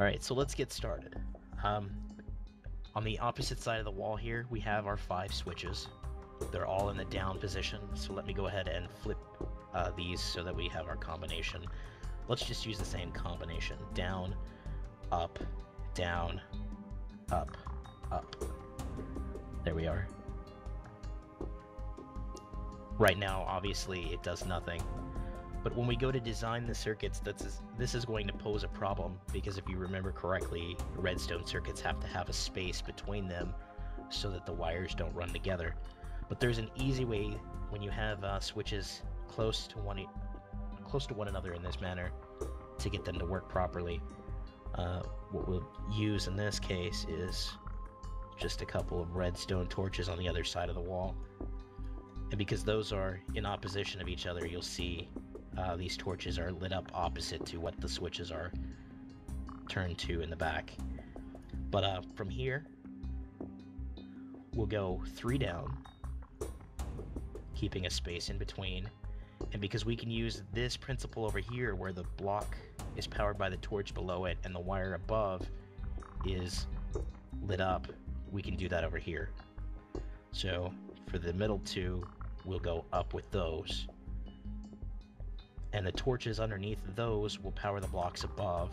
Alright, so let's get started. Um, on the opposite side of the wall here, we have our five switches. They're all in the down position, so let me go ahead and flip uh, these so that we have our combination. Let's just use the same combination. Down, up, down, up, up. There we are. Right now, obviously, it does nothing. But when we go to design the circuits, this is going to pose a problem because if you remember correctly, redstone circuits have to have a space between them so that the wires don't run together. But there's an easy way when you have uh, switches close to one close to one another in this manner to get them to work properly. Uh, what we'll use in this case is just a couple of redstone torches on the other side of the wall. And because those are in opposition of each other, you'll see uh, these torches are lit up opposite to what the switches are turned to in the back. But uh, from here, we'll go three down, keeping a space in between. And because we can use this principle over here where the block is powered by the torch below it and the wire above is lit up, we can do that over here. So for the middle two, we'll go up with those. And the torches underneath those will power the blocks above.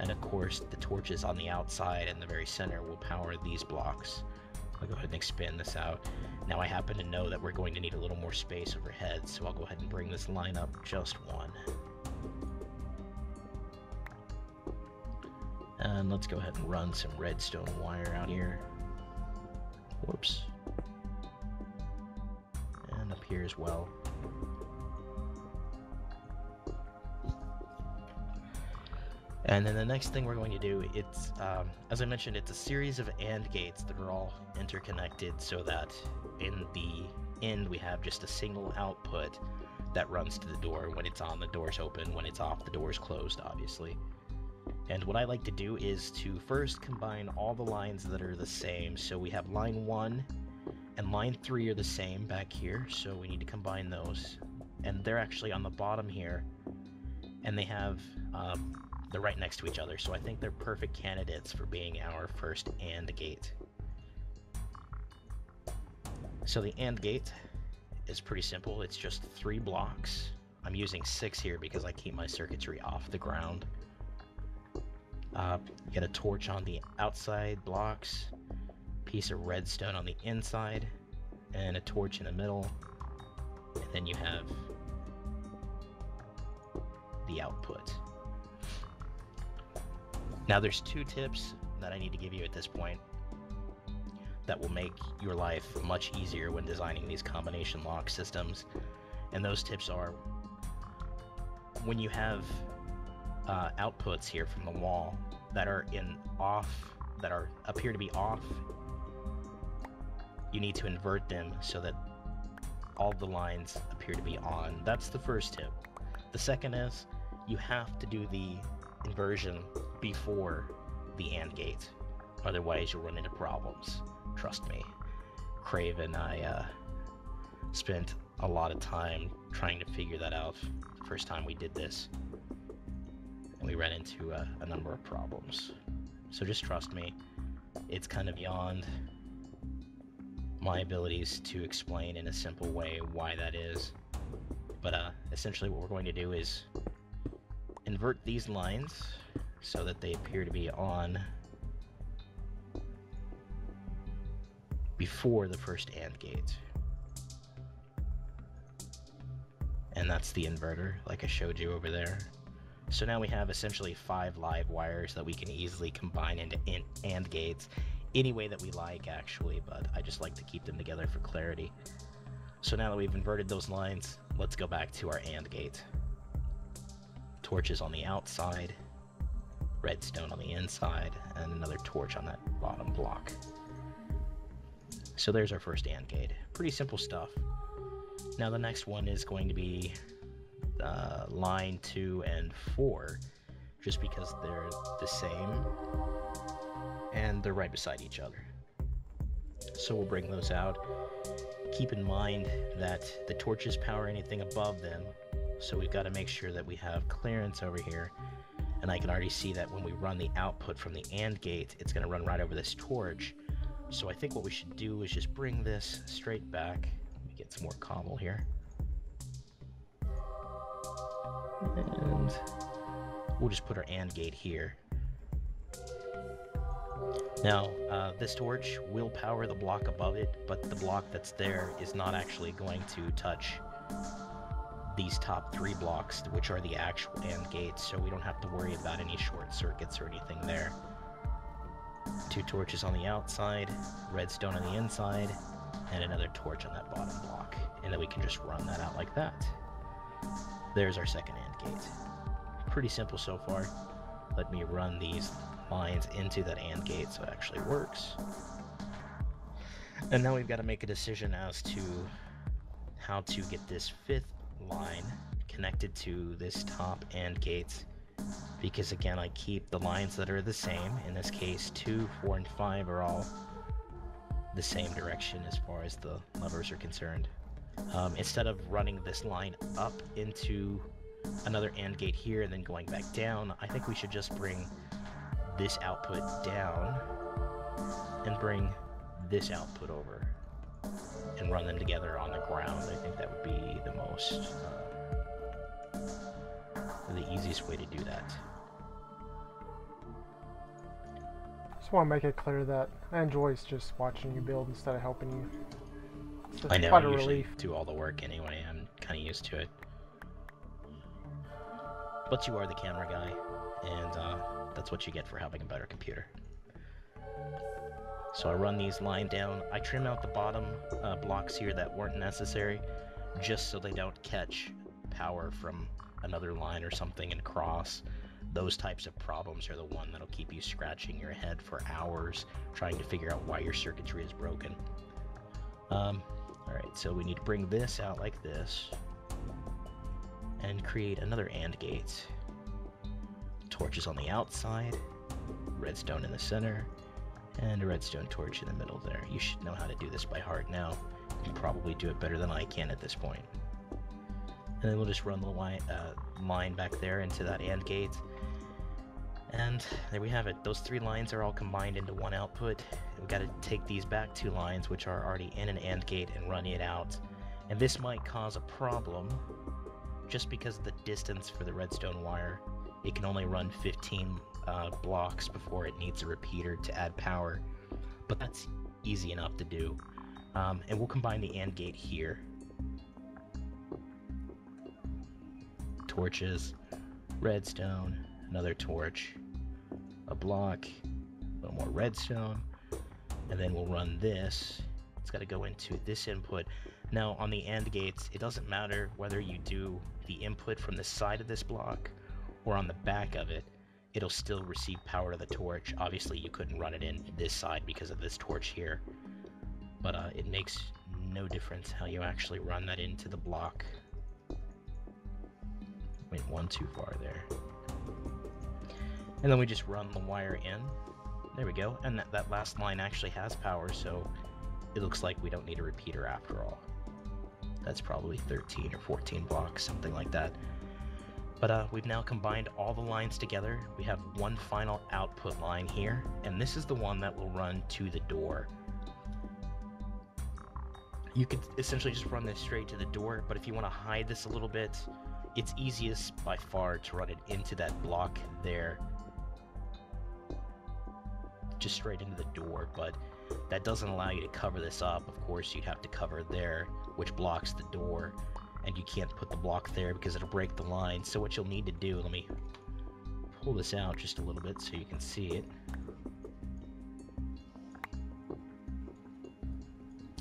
And of course, the torches on the outside and the very center will power these blocks. I'll go ahead and expand this out. Now I happen to know that we're going to need a little more space overhead, so I'll go ahead and bring this line up just one. And let's go ahead and run some redstone wire out here. Whoops. And up here as well. And then the next thing we're going to do, it's, um, as I mentioned, it's a series of AND gates that are all interconnected so that in the end we have just a single output that runs to the door. When it's on, the door's open. When it's off, the door's closed, obviously. And what I like to do is to first combine all the lines that are the same. So we have line 1 and line 3 are the same back here, so we need to combine those. And they're actually on the bottom here, and they have um, they're right next to each other, so I think they're perfect candidates for being our first AND gate. So the AND gate is pretty simple. It's just three blocks. I'm using six here because I keep my circuitry off the ground. Uh, get a torch on the outside blocks, piece of redstone on the inside, and a torch in the middle. And then you have the output. Now, there's two tips that I need to give you at this point that will make your life much easier when designing these combination lock systems. And those tips are when you have uh, outputs here from the wall that are in off, that are appear to be off, you need to invert them so that all the lines appear to be on. That's the first tip. The second is you have to do the inversion before the AND gate. Otherwise, you'll run into problems. Trust me. Crave and I uh, spent a lot of time trying to figure that out the first time we did this. And we ran into uh, a number of problems. So just trust me. It's kind of beyond my abilities to explain in a simple way why that is. But uh, essentially what we're going to do is invert these lines so that they appear to be on before the first AND gate. And that's the inverter, like I showed you over there. So now we have essentially five live wires that we can easily combine into AND gates any way that we like, actually, but I just like to keep them together for clarity. So now that we've inverted those lines, let's go back to our AND gate. Torches on the outside, redstone on the inside, and another torch on that bottom block. So there's our first AND gate. Pretty simple stuff. Now the next one is going to be uh, line 2 and 4, just because they're the same, and they're right beside each other. So we'll bring those out. Keep in mind that the torches power anything above them, so we've got to make sure that we have clearance over here And I can already see that when we run the output from the AND gate, it's going to run right over this torch. So I think what we should do is just bring this straight back. Let me get some more cobble here. And we'll just put our AND gate here. Now, uh, this torch will power the block above it, but the block that's there is not actually going to touch these top three blocks, which are the actual AND gates, so we don't have to worry about any short circuits or anything there. Two torches on the outside, redstone on the inside, and another torch on that bottom block. And then we can just run that out like that. There's our second AND gate. Pretty simple so far. Let me run these lines into that AND gate so it actually works. And now we've got to make a decision as to how to get this fifth line connected to this top AND gate because again I keep the lines that are the same in this case 2, 4, and 5 are all the same direction as far as the levers are concerned. Um, instead of running this line up into another AND gate here and then going back down, I think we should just bring this output down and bring this output over and run them together on the ground. I think that would be the most, uh, the easiest way to do that. Just want to make it clear that I enjoy just watching you build instead of helping you. I know, I usually relief. do all the work anyway. I'm kind of used to it. But you are the camera guy, and uh, that's what you get for having a better computer. So I run these line down. I trim out the bottom uh, blocks here that weren't necessary, just so they don't catch power from another line or something and cross. Those types of problems are the one that'll keep you scratching your head for hours trying to figure out why your circuitry is broken. Um, Alright, so we need to bring this out like this and create another AND gate. Torches on the outside, redstone in the center, and a redstone torch in the middle there. You should know how to do this by heart now. You probably do it better than I can at this point. And then we'll just run the line, uh, line back there into that AND gate. And there we have it. Those three lines are all combined into one output. We've got to take these back two lines, which are already in an AND gate, and run it out. And this might cause a problem, just because of the distance for the redstone wire. It can only run 15 uh, blocks before it needs a repeater to add power, but that's easy enough to do. Um, and we'll combine the AND gate here. Torches, redstone, another torch, a block, a little more redstone, and then we'll run this. It's got to go into this input. Now on the AND gates, it doesn't matter whether you do the input from the side of this block or on the back of it it'll still receive power to the torch. Obviously, you couldn't run it in this side because of this torch here, but uh, it makes no difference how you actually run that into the block. Went one too far there. And then we just run the wire in. There we go. And that, that last line actually has power, so it looks like we don't need a repeater after all. That's probably 13 or 14 blocks, something like that. But uh, we've now combined all the lines together. We have one final output line here, and this is the one that will run to the door. You could essentially just run this straight to the door, but if you want to hide this a little bit, it's easiest by far to run it into that block there. Just straight into the door, but that doesn't allow you to cover this up. Of course, you'd have to cover there, which blocks the door and you can't put the block there because it'll break the line. So what you'll need to do, let me pull this out just a little bit so you can see it.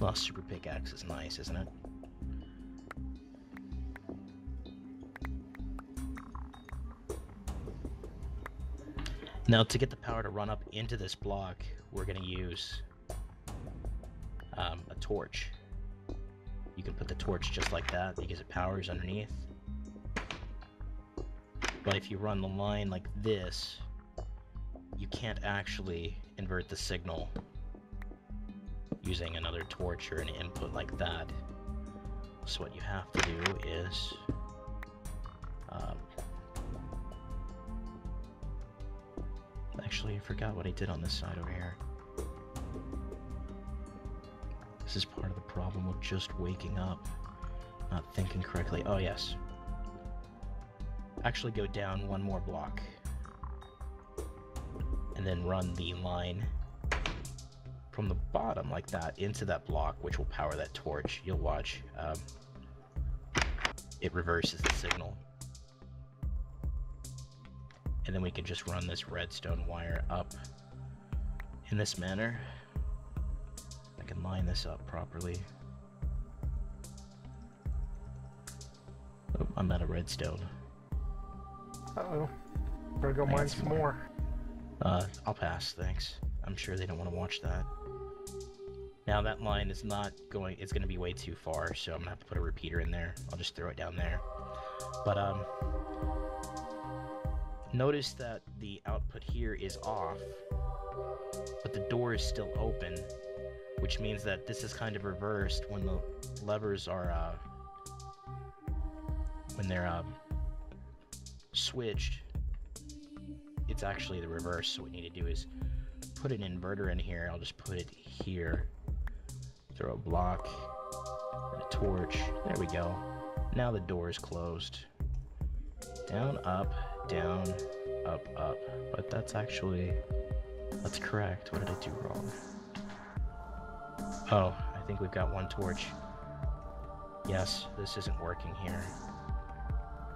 Oh, super pickaxe is nice, isn't it? Now, to get the power to run up into this block, we're going to use um, a torch. You can put the torch just like that because it powers underneath. But if you run the line like this, you can't actually invert the signal using another torch or an input like that. So what you have to do is um, Actually, I forgot what I did on this side over here. This is part of the problem with just waking up, not thinking correctly. Oh, yes. Actually, go down one more block. And then run the line from the bottom like that into that block, which will power that torch. You'll watch. Um, it reverses the signal. And then we can just run this redstone wire up in this manner. Can line this up properly. Oh, I'm out of redstone. Uh-oh. Better go mine some some more. more. Uh, I'll pass, thanks. I'm sure they don't want to watch that. Now that line is not going, it's going to be way too far, so I'm going to have to put a repeater in there. I'll just throw it down there. But, um, notice that the output here is off, but the door is still open, which means that this is kind of reversed when the levers are, uh, when they're, um, switched it's actually the reverse. So what we need to do is put an inverter in here. I'll just put it here. Throw a block, a torch. There we go. Now the door is closed. Down, up, down, up, up. But that's actually, that's correct. What did I do wrong? Oh, I think we've got one torch. Yes, this isn't working here.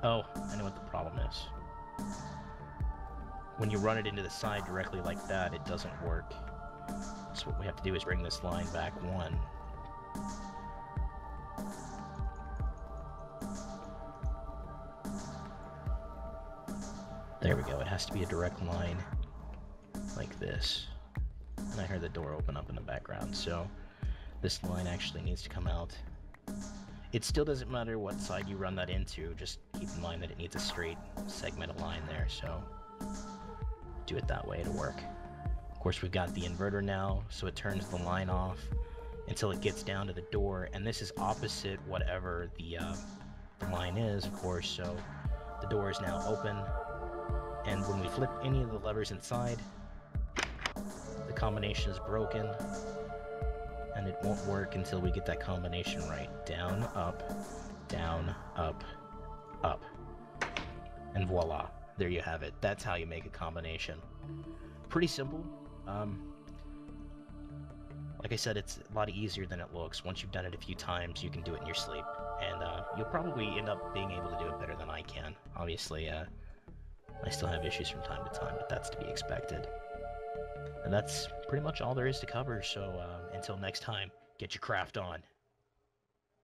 Oh, I know what the problem is when you run it into the side directly like that, it doesn't work. So what we have to do is bring this line back one. There we go, it has to be a direct line like this. And I heard the door open up in the background, so this line actually needs to come out. It still doesn't matter what side you run that into, just keep in mind that it needs a straight segmental line there, so do it that way to work. Of course, we've got the inverter now, so it turns the line off until it gets down to the door, and this is opposite whatever the, uh, the line is, of course, so the door is now open, and when we flip any of the levers inside, combination is broken, and it won't work until we get that combination right. Down, up, down, up, up. And voila, there you have it. That's how you make a combination. Pretty simple. Um, like I said, it's a lot easier than it looks. Once you've done it a few times, you can do it in your sleep. And uh, you'll probably end up being able to do it better than I can. Obviously, uh, I still have issues from time to time, but that's to be expected. And that's pretty much all there is to cover, so uh, until next time, get your craft on.